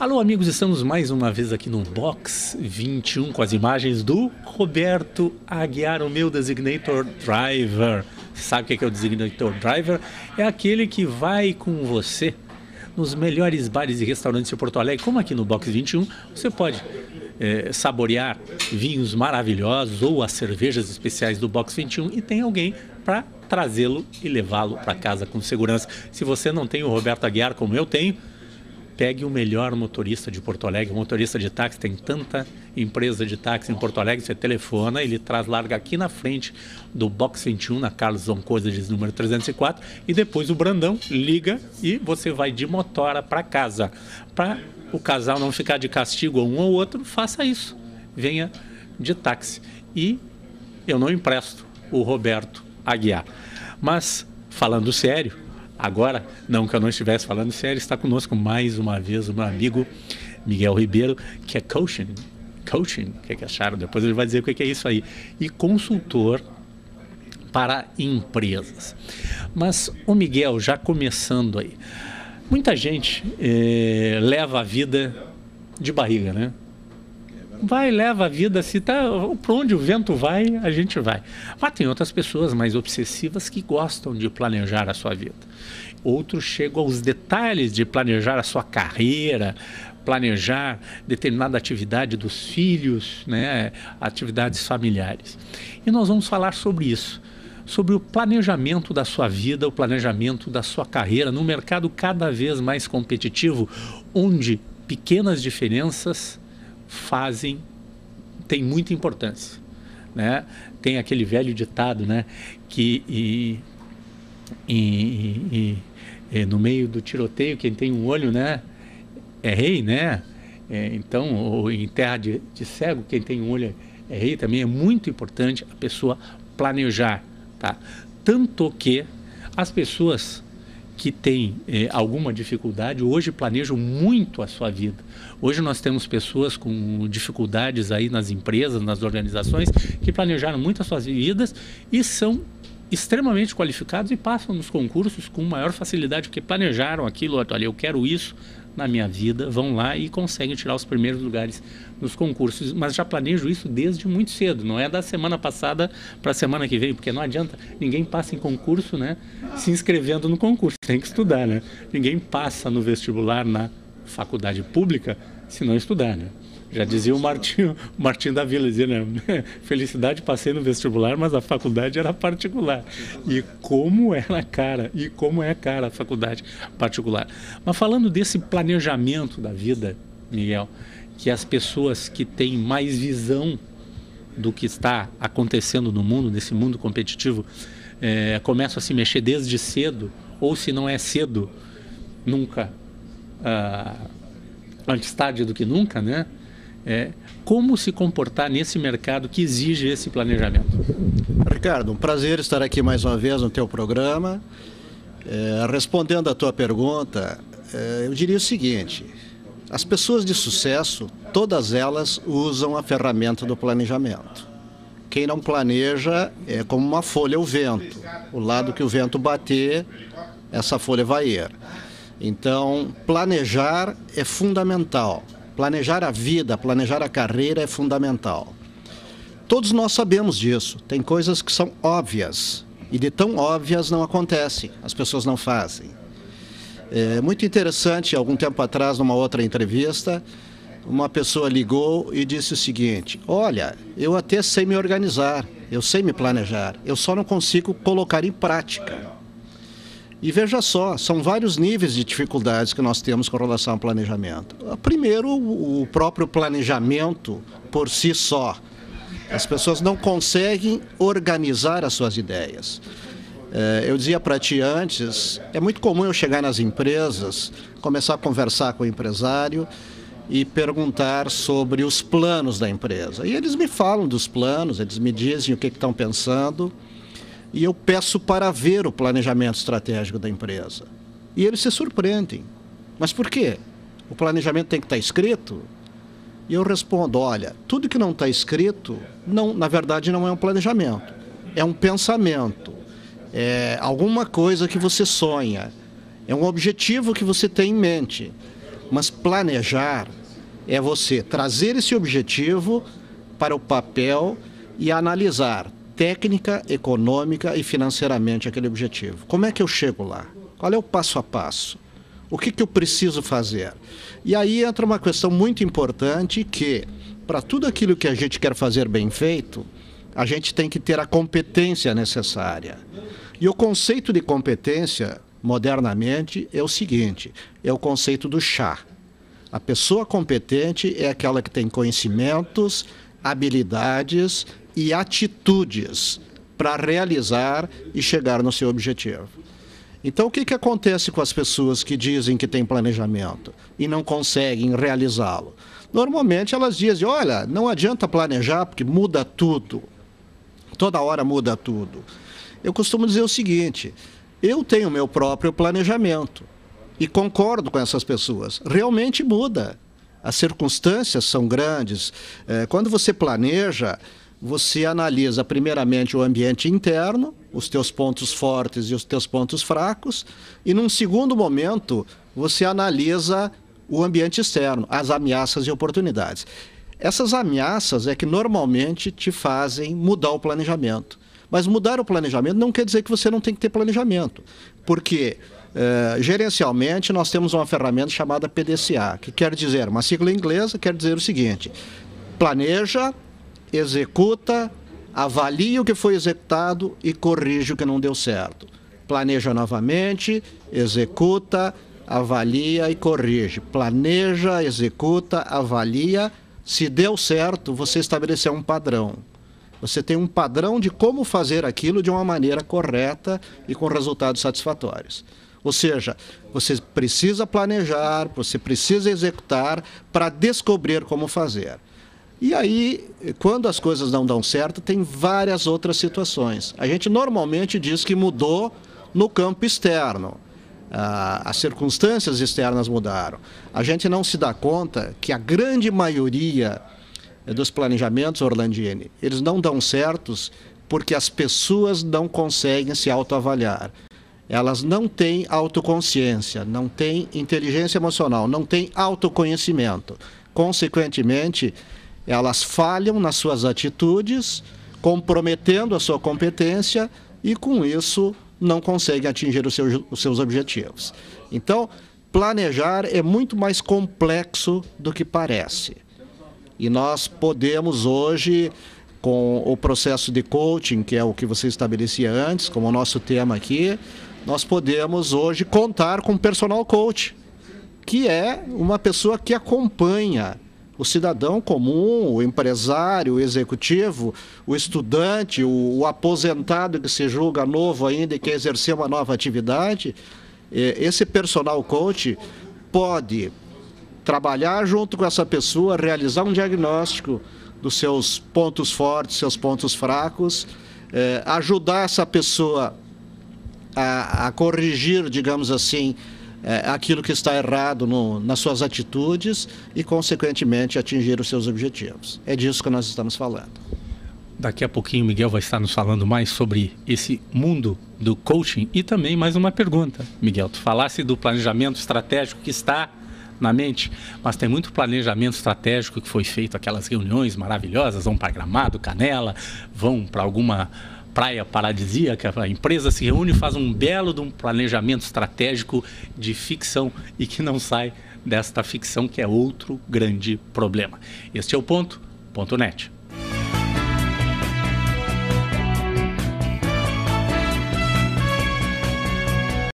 Alô, amigos, estamos mais uma vez aqui no Box 21 com as imagens do Roberto Aguiar, o meu designator driver. Sabe o que é o designator driver? É aquele que vai com você nos melhores bares e restaurantes de Porto Alegre, como aqui no Box 21, você pode é, saborear vinhos maravilhosos ou as cervejas especiais do Box 21 e tem alguém para trazê-lo e levá-lo para casa com segurança. Se você não tem o Roberto Aguiar como eu tenho, pegue o melhor motorista de Porto Alegre. O motorista de táxi tem tanta empresa de táxi em Porto Alegre, você telefona, ele traz, larga aqui na frente do Box 21, na Carlos Zoncoisas, número 304, e depois o Brandão liga e você vai de motora para casa. Para o casal não ficar de castigo a um ou outro, faça isso. Venha de táxi. E eu não empresto o Roberto Aguiar. Mas, falando sério, Agora, não que eu não estivesse falando sério, está conosco mais uma vez o meu amigo Miguel Ribeiro, que é coaching. Coaching, o que, é que acharam? Depois ele vai dizer o que é isso aí. E consultor para empresas. Mas o Miguel, já começando aí, muita gente eh, leva a vida de barriga, né? Vai, leva a vida, se tá para onde o vento vai, a gente vai. Mas tem outras pessoas mais obsessivas que gostam de planejar a sua vida. Outros chegam aos detalhes de planejar a sua carreira, planejar determinada atividade dos filhos, né, atividades familiares. E nós vamos falar sobre isso, sobre o planejamento da sua vida, o planejamento da sua carreira num mercado cada vez mais competitivo, onde pequenas diferenças fazem tem muita importância, né? Tem aquele velho ditado, né, que e, e, e, no meio do tiroteio quem tem um olho, né, é rei, né? É, então, ou em terra de, de cego quem tem um olho é rei também é muito importante a pessoa planejar, tá? Tanto que as pessoas que têm eh, alguma dificuldade hoje planejam muito a sua vida. Hoje nós temos pessoas com dificuldades aí nas empresas, nas organizações, que planejaram muito as suas vidas e são extremamente qualificados e passam nos concursos com maior facilidade, porque planejaram aquilo, olha, eu quero isso na minha vida, vão lá e conseguem tirar os primeiros lugares nos concursos. Mas já planejo isso desde muito cedo, não é da semana passada para a semana que vem, porque não adianta, ninguém passa em concurso, né, se inscrevendo no concurso, tem que estudar, né? Ninguém passa no vestibular na faculdade pública se não estudar, né? Já dizia o Martinho, Martinho da Vila, dizia, né? Felicidade, passei no vestibular, mas a faculdade era particular. E como era cara, e como é cara a faculdade particular. Mas falando desse planejamento da vida, Miguel, que as pessoas que têm mais visão do que está acontecendo no mundo, nesse mundo competitivo, é, começam a se mexer desde cedo, ou se não é cedo, nunca. Ah, antes tarde do que nunca, né? É, como se comportar nesse mercado que exige esse planejamento? Ricardo, um prazer estar aqui mais uma vez no teu programa. É, respondendo à tua pergunta, é, eu diria o seguinte: as pessoas de sucesso, todas elas usam a ferramenta do planejamento. Quem não planeja é como uma folha ao vento. O lado que o vento bater, essa folha vai ir. Então, planejar é fundamental. Planejar a vida, planejar a carreira é fundamental. Todos nós sabemos disso. Tem coisas que são óbvias e de tão óbvias não acontecem, as pessoas não fazem. É muito interessante, algum tempo atrás, numa outra entrevista, uma pessoa ligou e disse o seguinte: Olha, eu até sei me organizar, eu sei me planejar, eu só não consigo colocar em prática. E veja só, são vários níveis de dificuldades que nós temos com relação ao planejamento. Primeiro, o próprio planejamento por si só. As pessoas não conseguem organizar as suas ideias. É, eu dizia para ti antes, é muito comum eu chegar nas empresas, começar a conversar com o empresário e perguntar sobre os planos da empresa. E eles me falam dos planos, eles me dizem o que estão pensando e eu peço para ver o planejamento estratégico da empresa. E eles se surpreendem. Mas por quê? O planejamento tem que estar escrito? E eu respondo: olha, tudo que não está escrito, não, na verdade, não é um planejamento, é um pensamento, é alguma coisa que você sonha, é um objetivo que você tem em mente. Mas planejar é você trazer esse objetivo para o papel e analisar técnica, econômica e financeiramente aquele objetivo. Como é que eu chego lá? Qual é o passo a passo? O que, que eu preciso fazer? E aí entra uma questão muito importante que, para tudo aquilo que a gente quer fazer bem feito, a gente tem que ter a competência necessária. E o conceito de competência, modernamente, é o seguinte: é o conceito do chá. A pessoa competente é aquela que tem conhecimentos, habilidades e atitudes para realizar e chegar no seu objetivo. Então, o que, que acontece com as pessoas que dizem que têm planejamento e não conseguem realizá-lo? Normalmente elas dizem: olha, não adianta planejar porque muda tudo. Toda hora muda tudo. Eu costumo dizer o seguinte: eu tenho meu próprio planejamento e concordo com essas pessoas. Realmente muda. As circunstâncias são grandes. É, quando você planeja, você analisa primeiramente o ambiente interno, os teus pontos fortes e os teus pontos fracos, e num segundo momento você analisa o ambiente externo, as ameaças e oportunidades. Essas ameaças é que normalmente te fazem mudar o planejamento. Mas mudar o planejamento não quer dizer que você não tem que ter planejamento, porque eh, gerencialmente nós temos uma ferramenta chamada PDCA, que quer dizer, uma sigla inglesa quer dizer o seguinte: planeja, executa, avalia o que foi executado e corrige o que não deu certo. Planeja novamente, executa, avalia e corrige. Planeja, executa, avalia. Se deu certo, você estabeleceu um padrão. Você tem um padrão de como fazer aquilo de uma maneira correta e com resultados satisfatórios. Ou seja, você precisa planejar, você precisa executar para descobrir como fazer. E aí, quando as coisas não dão certo, tem várias outras situações. A gente normalmente diz que mudou no campo externo. Ah, as circunstâncias externas mudaram. A gente não se dá conta que a grande maioria dos planejamentos, Orlandini, eles não dão certos porque as pessoas não conseguem se autoavaliar. Elas não têm autoconsciência, não têm inteligência emocional, não têm autoconhecimento. Consequentemente, elas falham nas suas atitudes, comprometendo a sua competência e, com isso, não conseguem atingir os seus, os seus objetivos. Então, planejar é muito mais complexo do que parece. E nós podemos hoje, com o processo de coaching, que é o que você estabelecia antes, como o nosso tema aqui, nós podemos hoje contar com personal coach, que é uma pessoa que acompanha o cidadão comum, o empresário, o executivo, o estudante, o, o aposentado que se julga novo ainda e quer exercer uma nova atividade, eh, esse personal coach pode trabalhar junto com essa pessoa, realizar um diagnóstico dos seus pontos fortes, seus pontos fracos, eh, ajudar essa pessoa a, a corrigir, digamos assim, é, aquilo que está errado no, nas suas atitudes e, consequentemente, atingir os seus objetivos. É disso que nós estamos falando. Daqui a pouquinho o Miguel vai estar nos falando mais sobre esse mundo do coaching e também mais uma pergunta. Miguel, tu falasse do planejamento estratégico que está na mente, mas tem muito planejamento estratégico que foi feito, aquelas reuniões maravilhosas, vão para Gramado, Canela, vão para alguma praia paradisíaca, a empresa se reúne e faz um belo de um planejamento estratégico de ficção e que não sai desta ficção que é outro grande problema. Este é o ponto, ponto net.